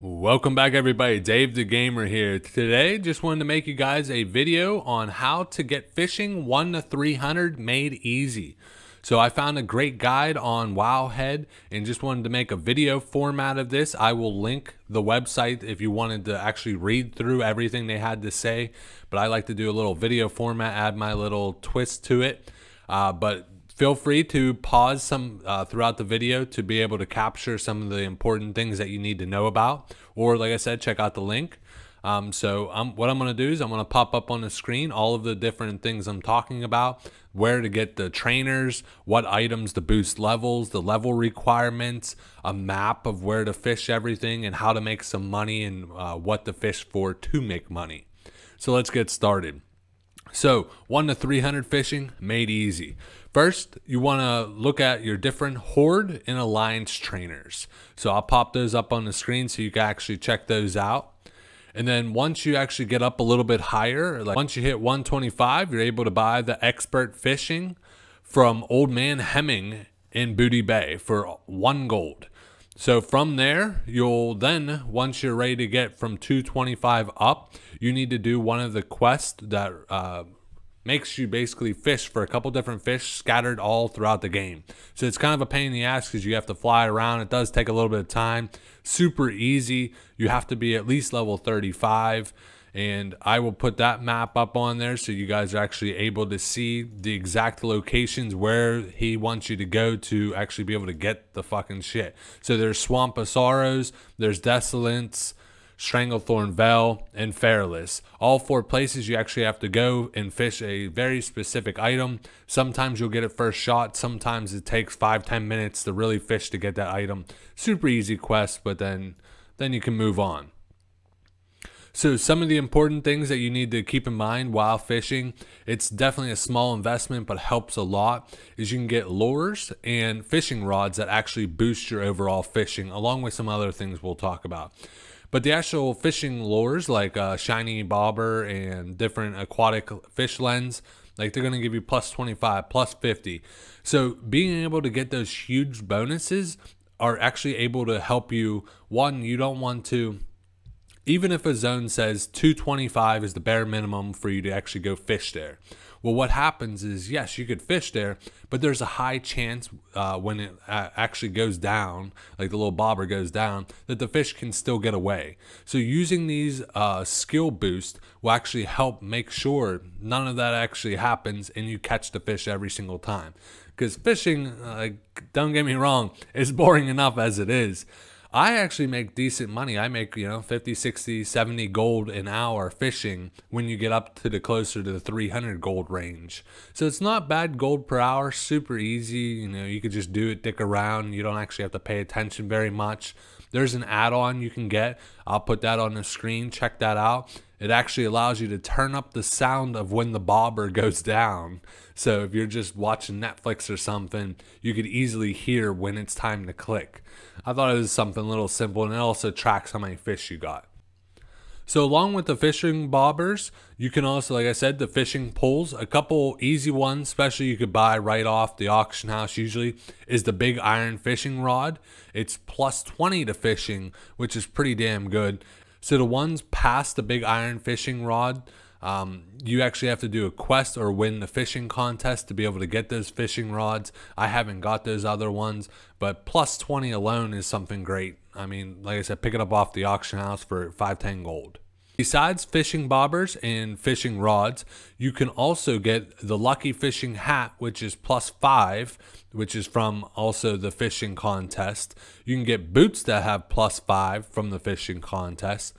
Welcome back everybody, Dave the Gamer here. Today, just wanted to make you guys a video on how to get fishing 1 to 300 made easy. So I found a great guide on Wowhead and just wanted to make a video format of this. I will link the website if you wanted to actually read through everything they had to say. But I like to do a little video format, add my little twist to it. Uh, but Feel free to pause some uh, throughout the video to be able to capture some of the important things that you need to know about. Or like I said, check out the link. Um, so um, what I'm going to do is I'm going to pop up on the screen all of the different things I'm talking about, where to get the trainers, what items to boost levels, the level requirements, a map of where to fish everything and how to make some money and uh, what to fish for to make money. So let's get started. So 1 to 300 fishing made easy. First, you want to look at your different Horde and Alliance trainers. So I'll pop those up on the screen so you can actually check those out. And then once you actually get up a little bit higher, like once you hit 125, you're able to buy the Expert Fishing from Old Man Heming in Booty Bay for one gold. So from there, you'll then, once you're ready to get from 225 up, you need to do one of the quests that uh, makes you basically fish for a couple different fish scattered all throughout the game. So it's kind of a pain in the ass because you have to fly around. It does take a little bit of time. Super easy. You have to be at least level 35 and I will put that map up on there so you guys are actually able to see the exact locations where he wants you to go to actually be able to get the fucking shit. So there's Swamp of Sorrows, there's Desolace, Stranglethorn Vale, and Feralas. All four places you actually have to go and fish a very specific item. Sometimes you'll get it first shot, sometimes it takes five, ten minutes to really fish to get that item. Super easy quest, but then then you can move on. So some of the important things that you need to keep in mind while fishing, it's definitely a small investment but helps a lot, is you can get lures and fishing rods that actually boost your overall fishing along with some other things we'll talk about. But the actual fishing lures like uh, shiny bobber and different aquatic fish lens, like they're going to give you plus 25, plus 50. So being able to get those huge bonuses are actually able to help you. One, you don't want to even if a zone says 225 is the bare minimum for you to actually go fish there. Well, what happens is, yes, you could fish there, but there's a high chance uh, when it uh, actually goes down, like the little bobber goes down, that the fish can still get away. So using these uh, skill boosts will actually help make sure none of that actually happens and you catch the fish every single time. Because fishing, don't get me wrong, is boring enough as it is. I actually make decent money. I make, you know, 50, 60, 70 gold an hour fishing when you get up to the closer to the 300 gold range. So it's not bad gold per hour, super easy. You know, you could just do it, dick around. You don't actually have to pay attention very much. There's an add on you can get. I'll put that on the screen. Check that out. It actually allows you to turn up the sound of when the bobber goes down. So if you're just watching Netflix or something, you could easily hear when it's time to click. I thought it was something a little simple and it also tracks how many fish you got. So along with the fishing bobbers, you can also, like I said, the fishing poles. A couple easy ones, especially you could buy right off the auction house usually, is the big iron fishing rod. It's plus 20 to fishing, which is pretty damn good. So the ones past the big iron fishing rod, um, you actually have to do a quest or win the fishing contest to be able to get those fishing rods. I haven't got those other ones, but plus 20 alone is something great. I mean, like I said, pick it up off the auction house for 510 gold. Besides fishing bobbers and fishing rods, you can also get the Lucky Fishing Hat, which is plus five, which is from also the fishing contest. You can get boots that have plus five from the fishing contest.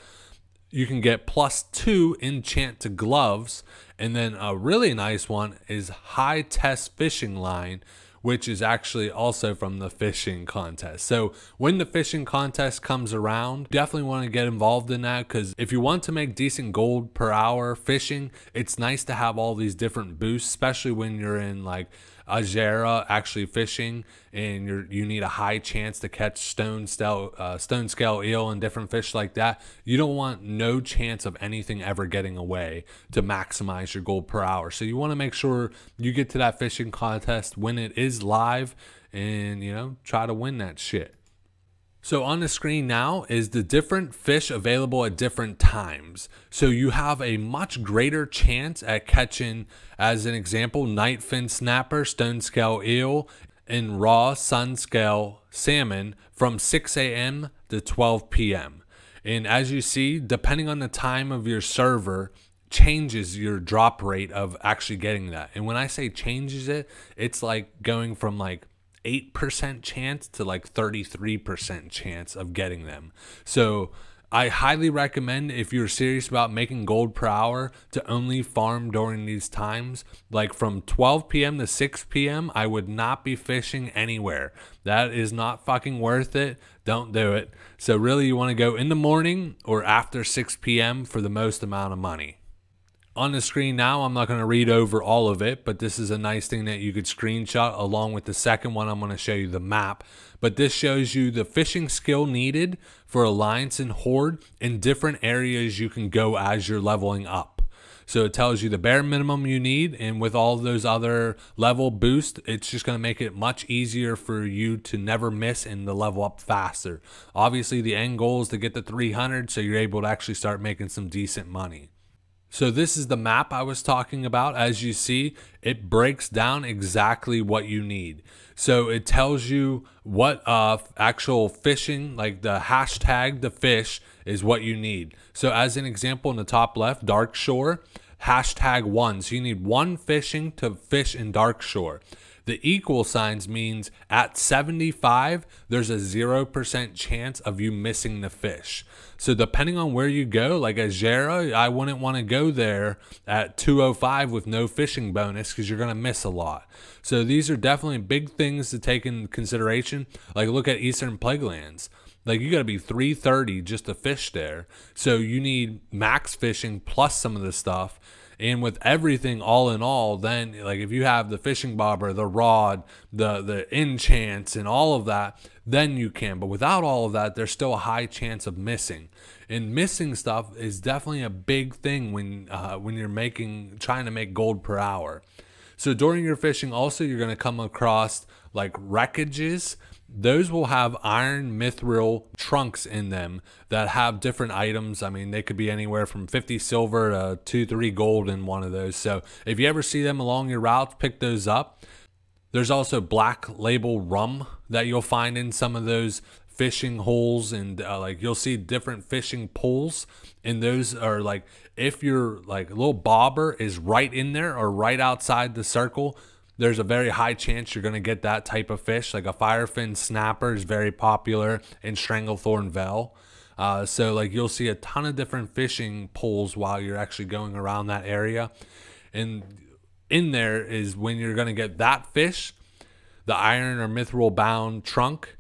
You can get plus two enchant to gloves. And then a really nice one is high test fishing line, which is actually also from the fishing contest. So when the fishing contest comes around, definitely want to get involved in that because if you want to make decent gold per hour fishing, it's nice to have all these different boosts, especially when you're in like Azshara actually fishing and you you need a high chance to catch stone scale, uh, stone scale eel and different fish like that. You don't want no chance of anything ever getting away to maximize your gold per hour. So you want to make sure you get to that fishing contest when it is live and you know try to win that shit. So on the screen now is the different fish available at different times. So you have a much greater chance at catching, as an example, night fin snapper, stone scale eel, and raw sun scale salmon from 6 a.m. to 12 p.m. And as you see, depending on the time of your server, changes your drop rate of actually getting that. And when I say changes it, it's like going from like 8% chance to like 33% chance of getting them. So I highly recommend if you're serious about making gold per hour to only farm during these times. Like from 12 p.m. to 6 p.m., I would not be fishing anywhere. That is not fucking worth it. Don't do it. So, really, you want to go in the morning or after 6 p.m. for the most amount of money on the screen now. I'm not going to read over all of it, but this is a nice thing that you could screenshot along with the second one. I'm going to show you the map, but this shows you the fishing skill needed for Alliance and Horde in different areas you can go as you're leveling up. So it tells you the bare minimum you need, and with all those other level boost, it's just going to make it much easier for you to never miss and to level up faster. Obviously, the end goal is to get the 300, so you're able to actually start making some decent money. So this is the map I was talking about. As you see, it breaks down exactly what you need. So it tells you what uh, actual fishing, like the hashtag the fish is what you need. So as an example in the top left, dark shore, hashtag one. So you need one fishing to fish in dark shore. The equal signs means at 75, there's a 0% chance of you missing the fish. So depending on where you go, like Azshara, I wouldn't want to go there at 205 with no fishing bonus because you're going to miss a lot. So these are definitely big things to take in consideration. Like look at Eastern Plaguelands. Like you got to be 330 just to fish there. So you need max fishing plus some of the stuff and with everything all in all, then like if you have the fishing bobber, the rod, the the enchants, and all of that, then you can. But without all of that, there's still a high chance of missing. And missing stuff is definitely a big thing when uh, when you're making trying to make gold per hour. So during your fishing, also you're going to come across like wreckages those will have iron mithril trunks in them that have different items. I mean, they could be anywhere from 50 silver to 2 3 gold in one of those. So if you ever see them along your route, pick those up. There's also black label rum that you'll find in some of those fishing holes and uh, like you'll see different fishing poles and those are like if your like little bobber is right in there or right outside the circle there's a very high chance you're going to get that type of fish. Like a firefin snapper is very popular in Stranglethorn Vale. Uh, so like you'll see a ton of different fishing poles while you're actually going around that area. And in there is when you're going to get that fish, the iron or mithril bound trunk,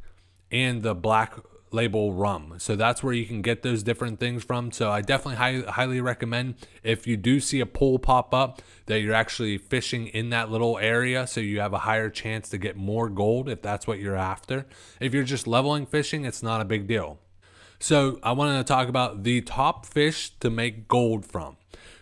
and the black label rum. So that's where you can get those different things from. So I definitely high, highly recommend if you do see a pool pop up that you're actually fishing in that little area so you have a higher chance to get more gold if that's what you're after. If you're just leveling fishing, it's not a big deal. So I wanted to talk about the top fish to make gold from.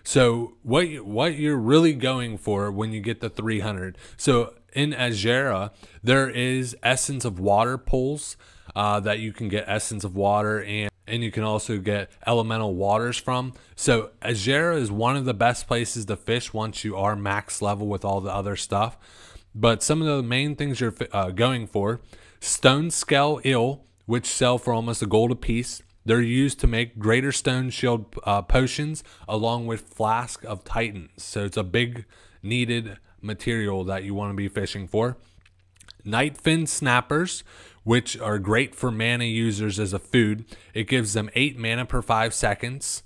So what what you're really going for when you get the 300. So in Azshara, there is essence of water pools uh, that you can get essence of water and and you can also get elemental waters from. So Azshara is one of the best places to fish once you are max level with all the other stuff. But some of the main things you're uh, going for, stone scale eel, which sell for almost a gold a piece. They're used to make greater stone shield uh, potions along with flask of titans. So it's a big needed material that you want to be fishing for. Night fin snappers, which are great for mana users as a food. It gives them 8 mana per 5 seconds.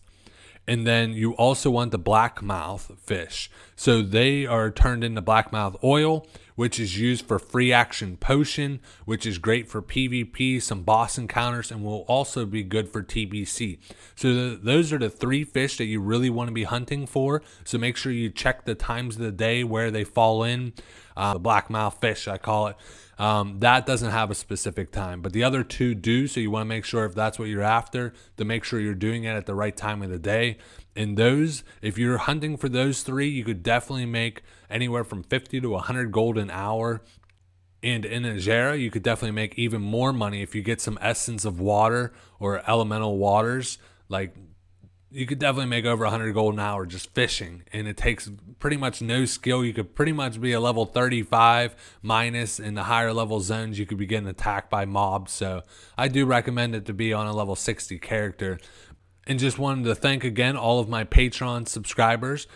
And then you also want the blackmouth fish. So they are turned into blackmouth oil, which is used for free action potion, which is great for PvP, some boss encounters, and will also be good for TBC. So the, those are the three fish that you really want to be hunting for. So make sure you check the times of the day where they fall in. Uh, the blackmouth fish, I call it. Um, that doesn't have a specific time, but the other two do. So you want to make sure if that's what you're after, to make sure you're doing it at the right time of the day. In those, if you're hunting for those three, you could definitely make anywhere from 50 to 100 gold an hour. And in Azshara, you could definitely make even more money if you get some essence of water or elemental waters. Like you could definitely make over 100 gold an hour just fishing. And it takes pretty much no skill. You could pretty much be a level 35 minus in the higher level zones. You could be getting attacked by mobs. So i do recommend it to be on a level 60 character and just wanted to thank again all of my patreon subscribers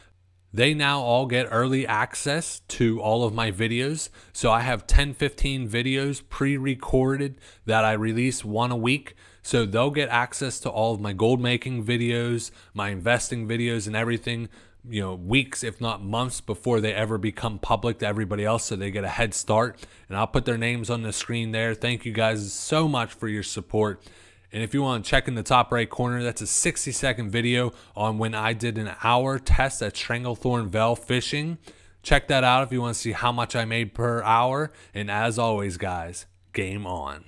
they now all get early access to all of my videos. So I have 10, 15 videos pre recorded that I release one a week. So they'll get access to all of my gold making videos, my investing videos, and everything, you know, weeks, if not months before they ever become public to everybody else. So they get a head start. And I'll put their names on the screen there. Thank you guys so much for your support. And if you want to check in the top right corner, that's a 60 second video on when I did an hour test at Stranglethorn Vale fishing. Check that out if you want to see how much I made per hour. And as always, guys, game on.